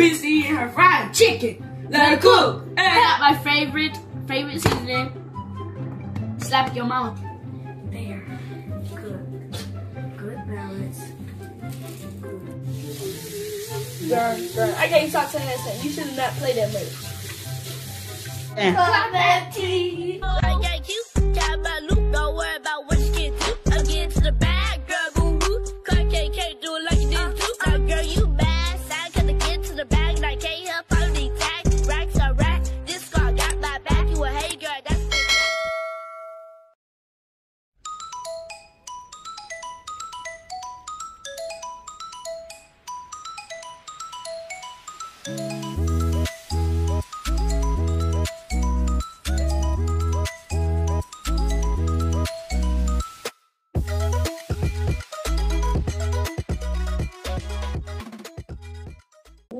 Bitch eating her fried chicken. Let her cook. Hey. My favorite, favorite seasoning. Slap your mouth. There. Good. Good balance. Darn, darn. I can't talk to that. You should not play that move. Eh. Clap that tea.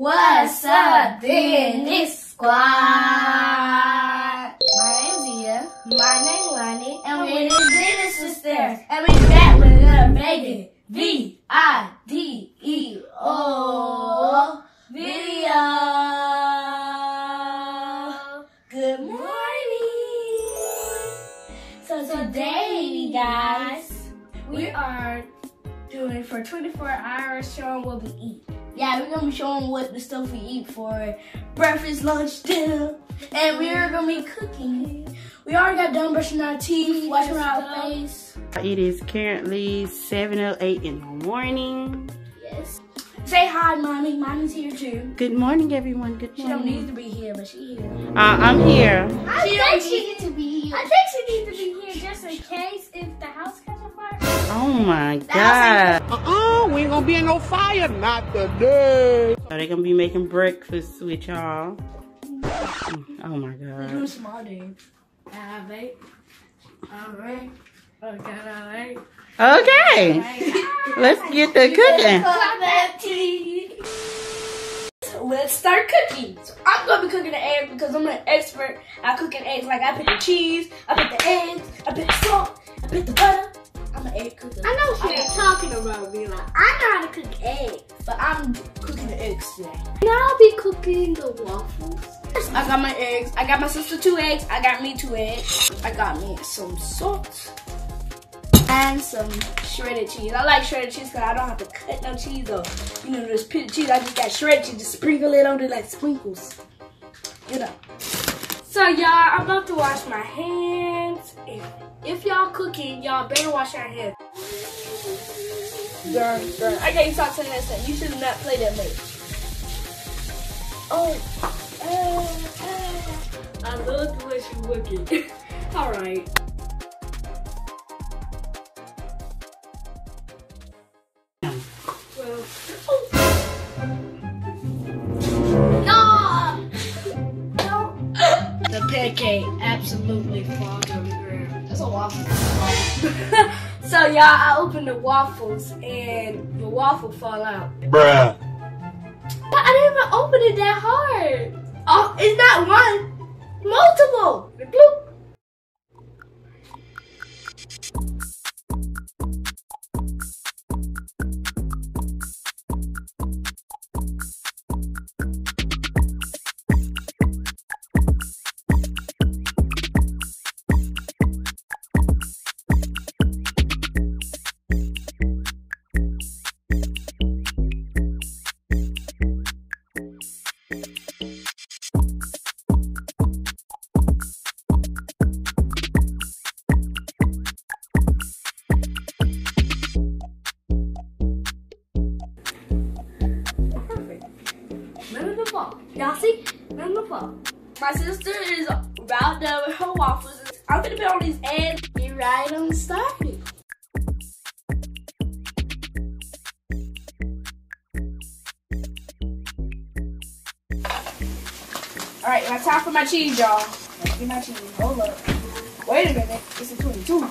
What's up, Dennis Squad? My name's Zida. My name Loni. And we're the Dennis Sisters. And we're back with another Vegan V-I-D-E-O video. Good morning. So today, guys, We are doing for 24 hours showing what we eat. Yeah, we're gonna be showing what the stuff we eat for breakfast, lunch, dinner, and we're gonna be cooking. We already got done brushing our teeth, washing our face. It is currently 7.08 in the morning. Yes. Say hi, mommy. Mommy's here too. Good morning, everyone. Good She don't need to be here, but she here. Uh, I'm here. I She think don't she need to be here. I think she needs to be here just in case if Oh my God. Uh-uh, we ain't gonna be in no fire, not today. So they're gonna be making breakfast with y'all. Oh my Do God. small day. Alright. Alright. Okay, alright. Okay, let's get the cooking. Clap that tea. Let's start cooking. So I'm gonna be cooking the eggs because I'm an expert at cooking eggs. Like I put the cheese, I put the eggs, I put the salt, I put the butter. I'm an egg cooker. I know she talking about me. Like, I know how to cook eggs. but I'm cooking the eggs today. And I'll be cooking the waffles. I got my eggs. I got my sister two eggs. I got me two eggs. I got me some salt and some shredded cheese. I like shredded cheese because I don't have to cut no cheese or you know just put cheese. I just got shredded cheese. Just sprinkle it on it like sprinkles. You know. So y'all, I'm about to wash my hands. If, if y'all cooking, y'all better wash your hands. I can't stop saying that stuff. You should not play that much. Oh. Uh, uh. I love the way she's looking. Alright. Well, No! the pancake absolutely falls so y'all, I opened the waffles and the waffle fall out. Bruh. But I didn't even open it that hard. Oh, it's not one, multiple. Fall. Y'all see? Of the fall. My sister is about done with her waffles. I'm gonna put on these eggs. Get right on started. All right, now time for my cheese, y'all. Let's get my cheese. Hold up. Wait a minute. It's a 22.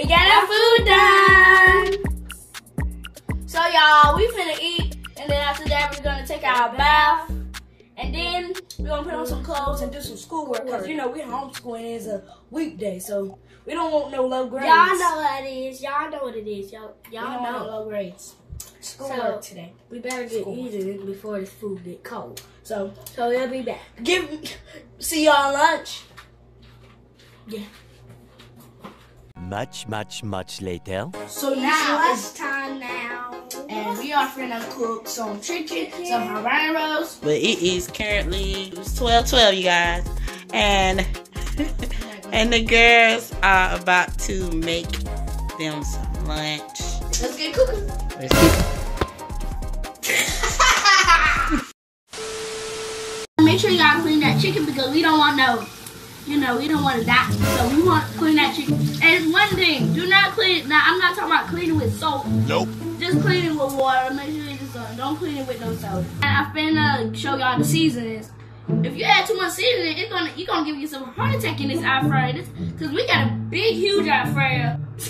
We got our food done. So y'all, we finna eat, and then after that, we're gonna take our bath, and then we're gonna put on some clothes and do some schoolwork because you know we homeschooling is a weekday, so we don't want no low grades. Y'all know what it is. Y'all know what it is. Y'all, y'all want no know. low grades. So, Schoolwork today. we better get School. eating before this food get cold. So So we'll be back. give see y'all lunch. Much, much, much later. So Now now it's time now. and we are finna cook some chicken, some Hawaiian rolls. But it is currently 12 12, you guys. And and the girls are about to make them some lunch. Let's get cooking. Let's get Make sure y'all clean that chicken because we don't want no, you know, we don't want to die. So we want to clean that chicken. And one thing, do not clean. Now I'm not talking about cleaning with soap. Nope. Just clean it with water. Make sure it's uh, don't clean it with no soap. And I'm finna show y'all the seasonings. If you add too much seasoning, it's gonna you gonna give yourself a heart attack in this air fryer. This, Cause we got a big, huge air fryer.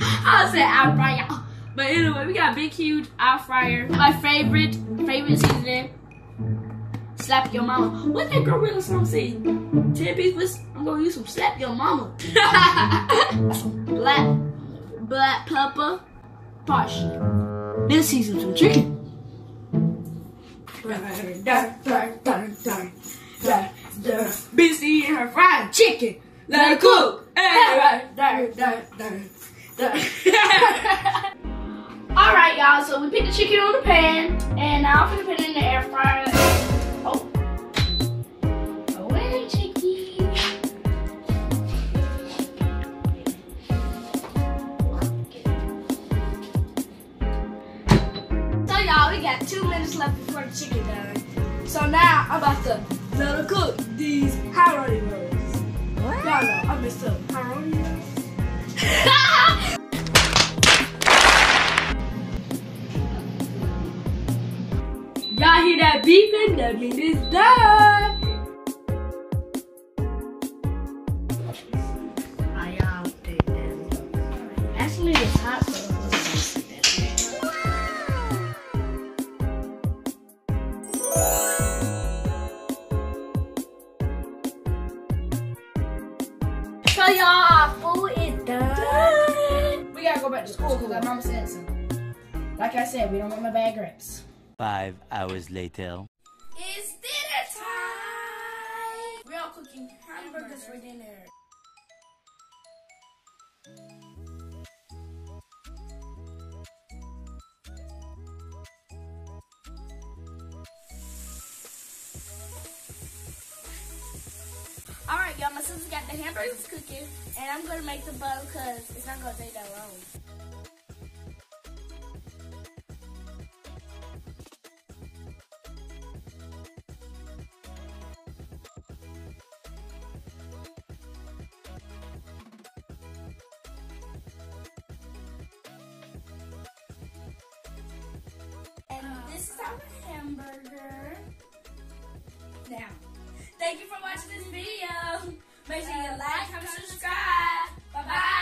I said air fryer, but anyway, we got a big, huge air fryer. My favorite, favorite seasoning. Slap your mama. What that gorilla song say? Ten pieces. I'm gonna use some slap your mama. black, black pepper, parsley. Then season some chicken. Busy in her fried chicken. Let her cook. Alright, y'all. So we put the chicken on the pan, and now I'm gonna put it in the air fryer. Cook these Havarti rolls. Y'all know I messed up. Havarti rolls. Y'all hear that beeping? That means it's done. Y'all, our food is done. We gotta go back to school because our mama said so. Like I said, we don't want no bad grades. Five hours later. It's dinner time. We are cooking hamburgers for dinner. Y'all, my sister got the hamburgers cooking, and I'm gonna make the bun because it's not gonna take that long. And this is our hamburger. Now, Thank you for watching this video. Make sure you like, comment, subscribe. Bye-bye.